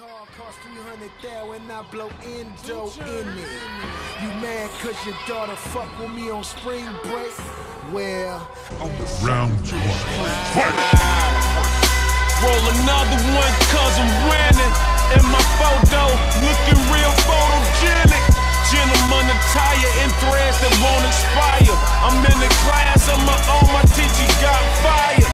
car cost 300 when I blow endo in it. You mad cause your daughter fuck with me on spring break? Well, Round one. Fight! Roll another one cause I'm winning. In my photo, looking real photogenic. Gentleman attire in threads that won't expire.